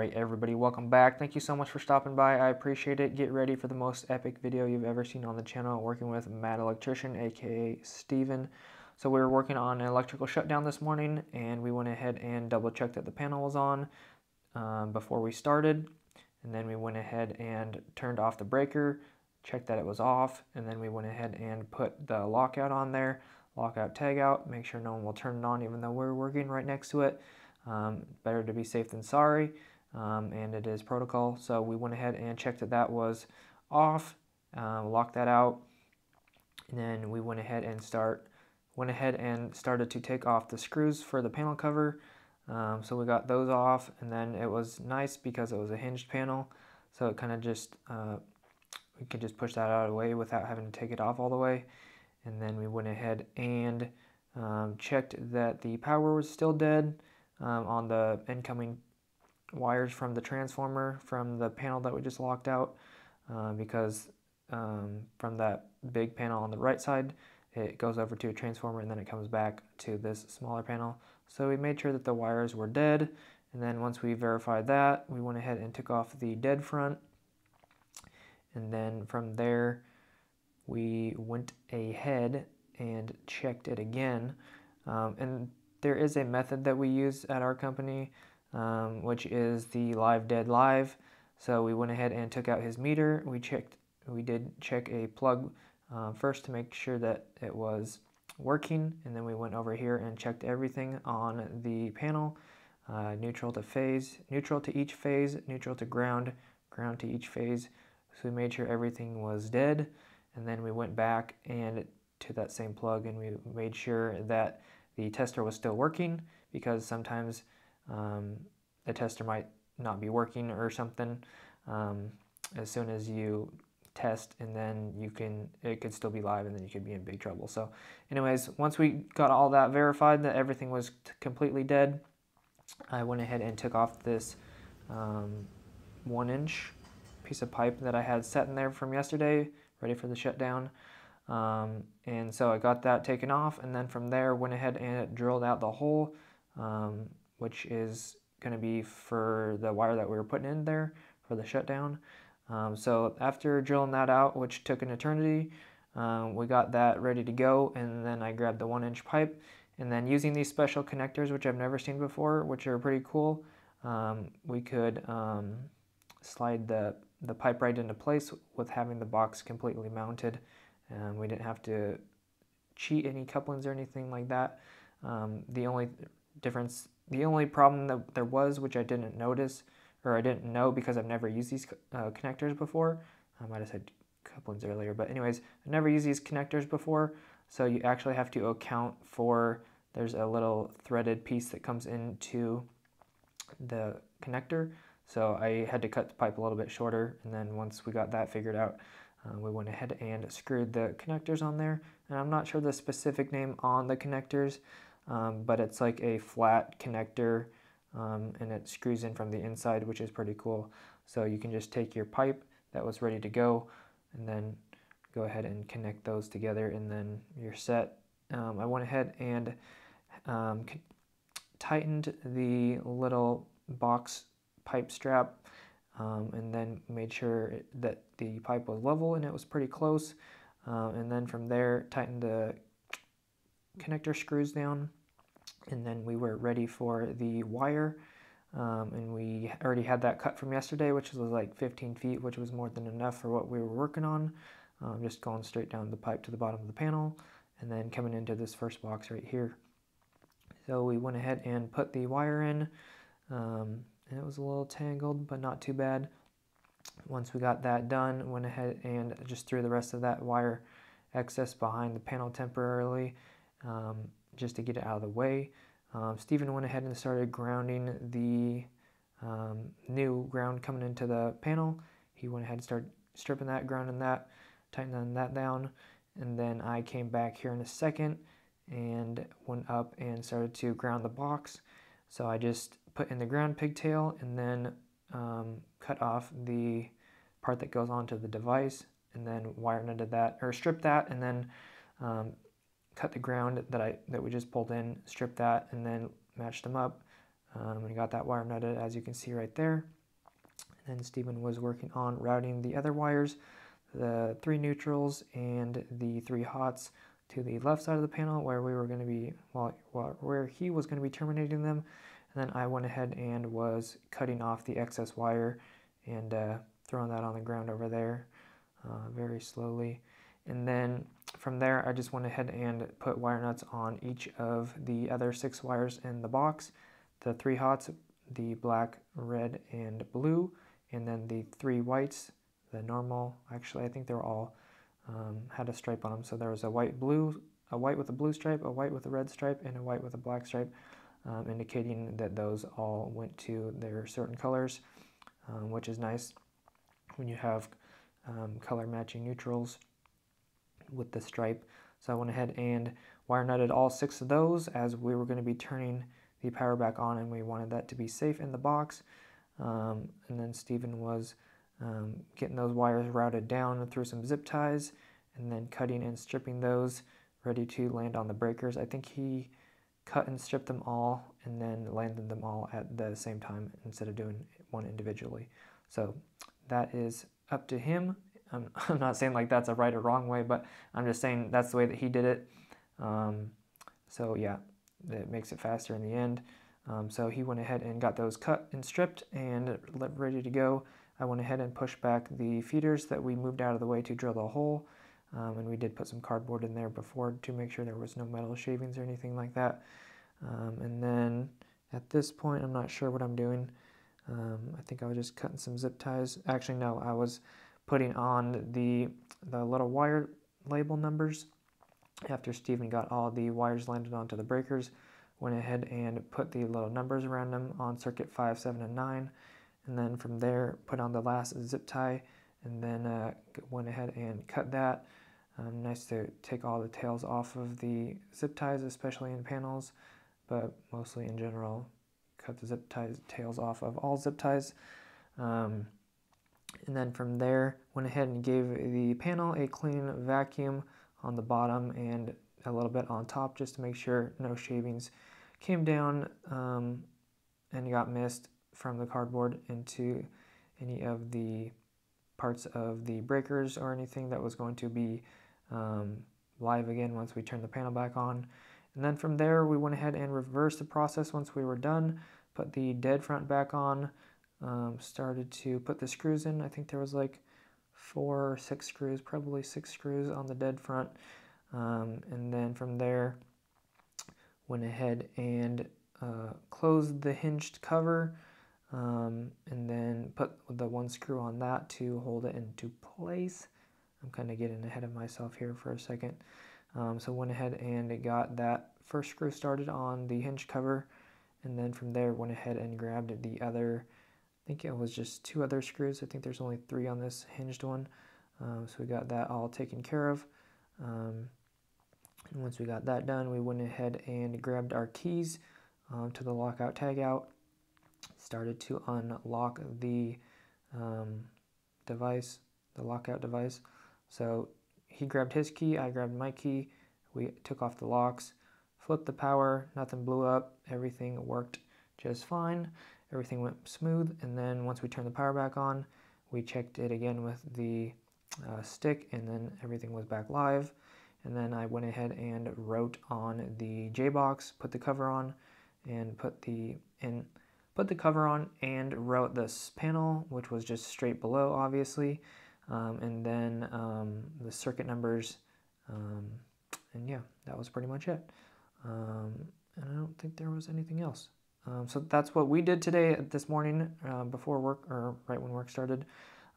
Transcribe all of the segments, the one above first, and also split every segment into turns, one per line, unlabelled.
Alright everybody, welcome back. Thank you so much for stopping by. I appreciate it. Get ready for the most epic video you've ever seen on the channel working with Mad Electrician aka Stephen. So we were working on an electrical shutdown this morning and we went ahead and double checked that the panel was on um, before we started. And then we went ahead and turned off the breaker, checked that it was off, and then we went ahead and put the lockout on there, lockout tag out, make sure no one will turn it on even though we're working right next to it. Um, better to be safe than sorry, um, and it is protocol. So we went ahead and checked that that was off, uh, locked that out, and then we went ahead and start went ahead and started to take off the screws for the panel cover. Um, so we got those off, and then it was nice because it was a hinged panel, so it kind of just uh, we could just push that out of the way without having to take it off all the way. And then we went ahead and um, checked that the power was still dead um, on the incoming wires from the transformer from the panel that we just locked out uh, because um, from that big panel on the right side it goes over to a transformer and then it comes back to this smaller panel. So we made sure that the wires were dead and then once we verified that we went ahead and took off the dead front and then from there we went ahead and checked it again um, and there is a method that we use at our company, um, which is the live dead live. So we went ahead and took out his meter. We checked, we did check a plug uh, first to make sure that it was working, and then we went over here and checked everything on the panel, uh, neutral to phase, neutral to each phase, neutral to ground, ground to each phase. So we made sure everything was dead, and then we went back and to that same plug and we made sure that the tester was still working because sometimes um, the tester might not be working or something. Um, as soon as you test and then you can it could still be live and then you could be in big trouble. So anyways once we got all that verified that everything was completely dead I went ahead and took off this um, one inch piece of pipe that I had set in there from yesterday ready for the shutdown. Um, and so I got that taken off and then from there went ahead and drilled out the hole, um, which is going to be for the wire that we were putting in there for the shutdown. Um, so after drilling that out, which took an eternity, um, we got that ready to go and then I grabbed the one inch pipe and then using these special connectors, which I've never seen before, which are pretty cool, um, we could um, slide the, the pipe right into place with having the box completely mounted And we didn't have to cheat any couplings or anything like that. Um, the only difference, the only problem that there was, which I didn't notice, or I didn't know because I've never used these uh, connectors before. I might have said couplings earlier, but anyways, I've never used these connectors before, so you actually have to account for, there's a little threaded piece that comes into the connector, so I had to cut the pipe a little bit shorter, and then once we got that figured out, uh, we went ahead and screwed the connectors on there. And I'm not sure the specific name on the connectors, um, but it's like a flat connector um, and it screws in from the inside, which is pretty cool. So you can just take your pipe that was ready to go and then go ahead and connect those together and then you're set. Um, I went ahead and um, tightened the little box pipe strap um, and then made sure that the pipe was level and it was pretty close. Uh, and then from there, tightened the connector screws down. And then we were ready for the wire. Um, and we already had that cut from yesterday, which was like 15 feet, which was more than enough for what we were working on. Um, just going straight down the pipe to the bottom of the panel and then coming into this first box right here. So we went ahead and put the wire in. Um, and it was a little tangled, but not too bad. Once we got that done, went ahead and just threw the rest of that wire excess behind the panel temporarily um, just to get it out of the way. Um, Stephen went ahead and started grounding the um, new ground coming into the panel. He went ahead and started stripping that, grounding that, tightening that down, and then I came back here in a second and went up and started to ground the box. So I just put in the ground pigtail and then um, cut off the part that goes onto the device and then wire nutted that or strip that and then um, cut the ground that I that we just pulled in, stripped that and then matched them up. um, and got that wire nutted as you can see right there. And then Stephen was working on routing the other wires, the three neutrals and the three hots to the left side of the panel where we were going to be, well, where he was going to be terminating them. And then I went ahead and was cutting off the excess wire and uh, throwing that on the ground over there uh, very slowly. And then from there, I just went ahead and put wire nuts on each of the other six wires in the box. The three hots, the black, red, and blue, and then the three whites, the normal, actually I think they were all, um, had a stripe on them. So there was a white blue, a white with a blue stripe, a white with a red stripe, and a white with a black stripe, um, indicating that those all went to their certain colors, um, which is nice when you have um, color matching neutrals with the stripe. So I went ahead and wire nutted all six of those as we were going to be turning the power back on and we wanted that to be safe in the box. Um, and then Stephen was um, getting those wires routed down through some zip ties and then cutting and stripping those ready to land on the breakers. I think he cut and stripped them all and then landed them all at the same time instead of doing one individually. So that is up to him. I'm, I'm not saying like that's a right or wrong way, but I'm just saying that's the way that he did it. Um, so yeah, it makes it faster in the end. Um, so he went ahead and got those cut and stripped and ready to go. I went ahead and pushed back the feeders that we moved out of the way to drill the hole. Um, and we did put some cardboard in there before to make sure there was no metal shavings or anything like that. Um, and then at this point, I'm not sure what I'm doing. Um, I think I was just cutting some zip ties. Actually, no, I was putting on the, the little wire label numbers. After Stephen got all the wires landed onto the breakers, went ahead and put the little numbers around them on circuit 5, 7, and 9. And then from there, put on the last zip tie and then uh, went ahead and cut that. Um, nice to take all the tails off of the zip ties, especially in panels, but mostly in general, cut the zip ties tails off of all zip ties. Um, and then from there, went ahead and gave the panel a clean vacuum on the bottom and a little bit on top just to make sure no shavings came down um, and got missed from the cardboard into any of the parts of the breakers or anything that was going to be um, live again once we turned the panel back on. And then from there, we went ahead and reversed the process once we were done, put the dead front back on, um, started to put the screws in. I think there was like four or six screws, probably six screws on the dead front. Um, and then from there, went ahead and uh, closed the hinged cover um, and then put the one screw on that to hold it into place. I'm kind of getting ahead of myself here for a second. Um, so went ahead and got that first screw started on the hinge cover and then from there went ahead and grabbed the other think it was just two other screws. I think there's only three on this hinged one. Um, so we got that all taken care of. Um, and once we got that done we went ahead and grabbed our keys um, to the lockout tagout started to unlock the um, device, the lockout device. So he grabbed his key, I grabbed my key, we took off the locks, flipped the power, nothing blew up, everything worked just fine, everything went smooth, and then once we turned the power back on, we checked it again with the uh, stick, and then everything was back live. And then I went ahead and wrote on the J-box, put the cover on, and put the, and put the cover on and wrote this panel, which was just straight below, obviously, um, and then um, the circuit numbers, um, and yeah, that was pretty much it. Um, and I don't think there was anything else. Um, so that's what we did today, this morning, uh, before work, or right when work started.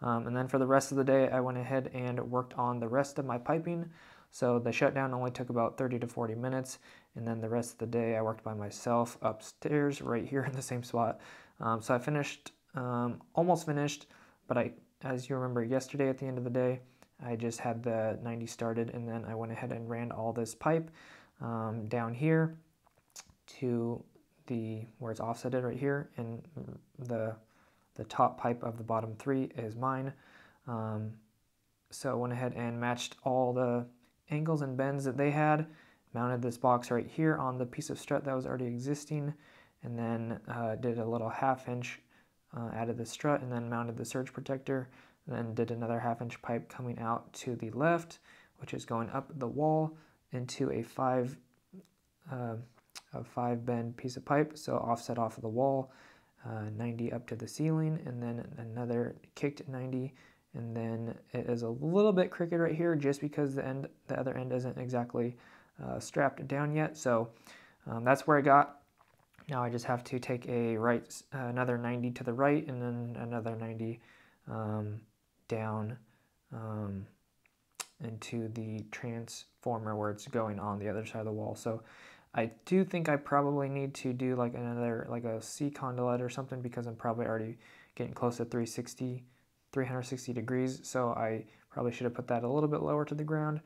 Um, and then for the rest of the day, I went ahead and worked on the rest of my piping. So the shutdown only took about 30 to 40 minutes, and then the rest of the day I worked by myself upstairs right here in the same spot. Um, so I finished, um, almost finished, but I, as you remember yesterday at the end of the day, I just had the 90 started and then I went ahead and ran all this pipe um, down here to the where it's offsetted right here and the the top pipe of the bottom three is mine. Um, so I went ahead and matched all the angles and bends that they had mounted this box right here on the piece of strut that was already existing and then uh, did a little half inch uh, added the strut and then mounted the surge protector and then did another half inch pipe coming out to the left which is going up the wall into a five uh, a five bend piece of pipe so offset off of the wall uh, 90 up to the ceiling and then another kicked 90 and then it is a little bit crooked right here just because the end the other end isn't exactly uh, strapped down yet so um, that's where I got now I just have to take a right, uh, another 90 to the right and then another 90 um, down um, into the transformer where it's going on the other side of the wall. So I do think I probably need to do like another, like a C conduit or something because I'm probably already getting close to 360, 360 degrees. So I probably should have put that a little bit lower to the ground.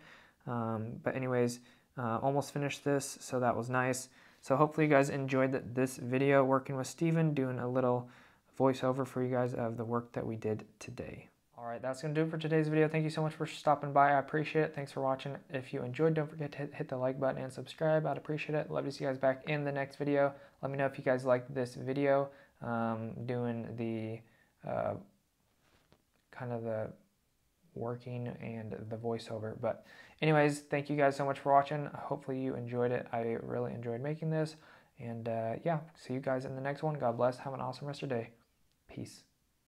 Um, but anyways, uh, almost finished this, so that was nice. So hopefully you guys enjoyed this video working with Stephen, doing a little voiceover for you guys of the work that we did today. All right, that's going to do it for today's video. Thank you so much for stopping by. I appreciate it. Thanks for watching. If you enjoyed, don't forget to hit the like button and subscribe. I'd appreciate it. Love to see you guys back in the next video. Let me know if you guys liked this video, um, doing the uh, kind of the working and the voiceover. But anyways, thank you guys so much for watching. Hopefully you enjoyed it. I really enjoyed making this. And uh, yeah, see you guys in the next one. God bless. Have an awesome rest of your day. Peace.